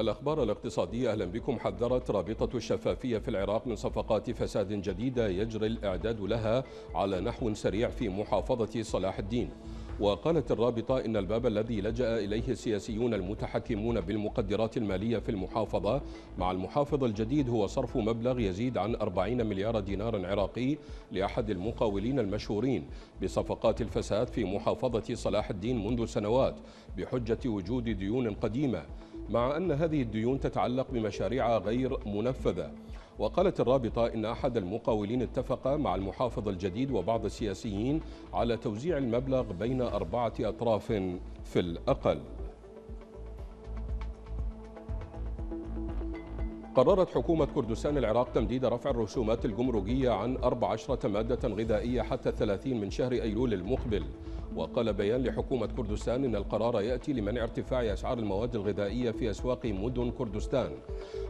الأخبار الاقتصادية أهلا بكم. حذرت رابطة الشفافية في العراق من صفقات فساد جديدة يجري الإعداد لها على نحو سريع في محافظة صلاح الدين. وقالت الرابطة إن الباب الذي لجأ إليه السياسيون المتحكمون بالمقدرات المالية في المحافظة مع المحافظ الجديد هو صرف مبلغ يزيد عن 40 مليار دينار عراقي لأحد المقاولين المشهورين بصفقات الفساد في محافظة صلاح الدين منذ سنوات بحجة وجود ديون قديمة مع أن هذه الديون تتعلق بمشاريع غير منفذة. وقالت الرابطة إن أحد المقاولين اتفق مع المحافظ الجديد وبعض السياسيين على توزيع المبلغ بين أربعة أطراف في الأقل. قررت حكومة كردستان العراق تمديد رفع الرسومات الجمركية عن 14 مادة غذائية حتى 30 من شهر أيلول المقبل. وقال بيان لحكومة كردستان إن القرار يأتي لمنع ارتفاع أسعار المواد الغذائية في أسواق مدن كردستان.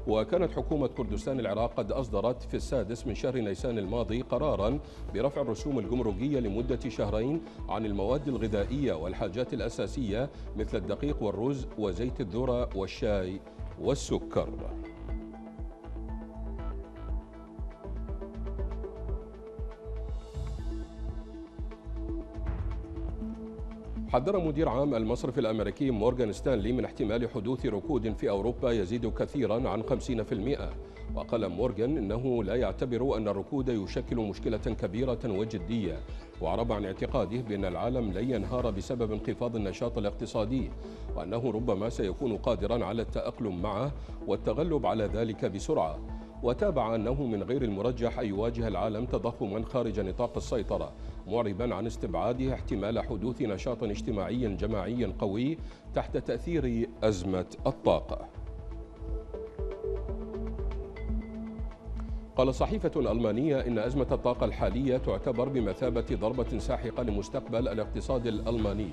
وكانت حكومة كردستان العراق قد أصدرت في السادس من شهر نيسان الماضي قرارا برفع الرسوم الجمركية لمدة شهرين عن المواد الغذائية والحاجات الأساسية مثل الدقيق والرز وزيت الذرة والشاي والسكر. حذر مدير عام المصرف الأمريكي مورغان ستانلي من احتمال حدوث ركود في أوروبا يزيد كثيرا عن 50% وقال مورغان إنه لا يعتبر أن الركود يشكل مشكلة كبيرة وجدية وعرب عن اعتقاده بأن العالم لن ينهار بسبب انخفاض النشاط الاقتصادي وأنه ربما سيكون قادرا على التأقلم معه والتغلب على ذلك بسرعة. وتابع أنه من غير المرجح أن يواجه العالم تضخما خارج نطاق السيطرة معربا عن استبعاده احتمال حدوث نشاط اجتماعي جماعي قوي تحت تأثير أزمة الطاقة. قال صحيفة ألمانية إن أزمة الطاقة الحالية تعتبر بمثابة ضربة ساحقة لمستقبل الاقتصاد الألماني.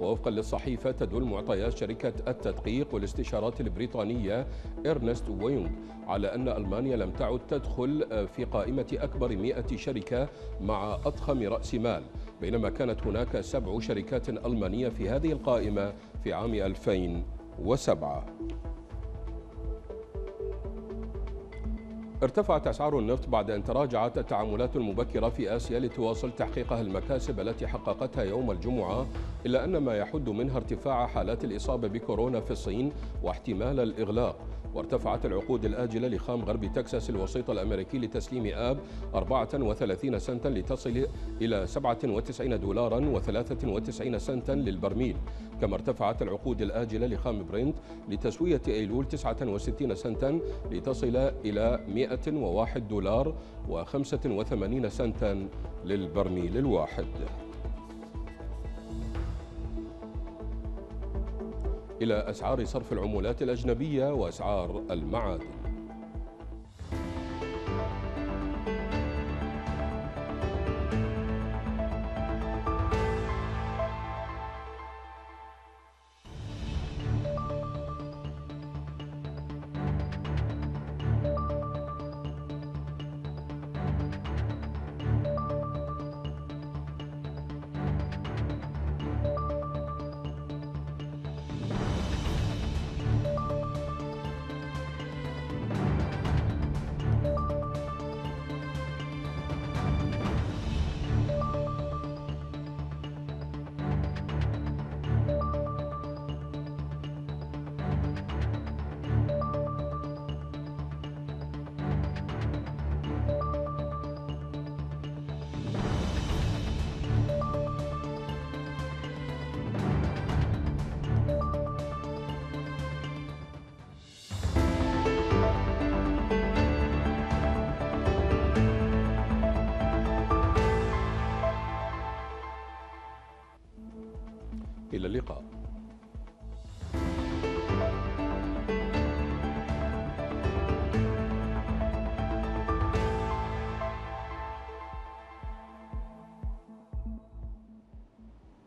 ووفقا للصحيفة تدل معطيات شركة التدقيق والاستشارات البريطانية إرنست ويونغ على أن ألمانيا لم تعد تدخل في قائمة أكبر 100 شركة مع أضخم رأس مال. بينما كانت هناك سبع شركات ألمانية في هذه القائمة في عام 2007 ارتفعت أسعار النفط بعد أن تراجعت التعاملات المبكرة في آسيا لتواصل تحقيقها المكاسب التي حققتها يوم الجمعة إلا أن ما يحد منها ارتفاع حالات الإصابة بكورونا في الصين واحتمال الإغلاق. وارتفعت العقود الآجلة لخام غرب تكساس الوسيط الأمريكي لتسليم آب 34 سنتا لتصل إلى 97 دولارا و93 سنتا للبرميل. كما ارتفعت العقود الآجلة لخام برنت لتسوية أيلول 69 سنتا لتصل إلى 101 دولار و85 سنتا للبرميل الواحد. إلى أسعار صرف العملات الأجنبية وأسعار المعادن. إلى اللقاء.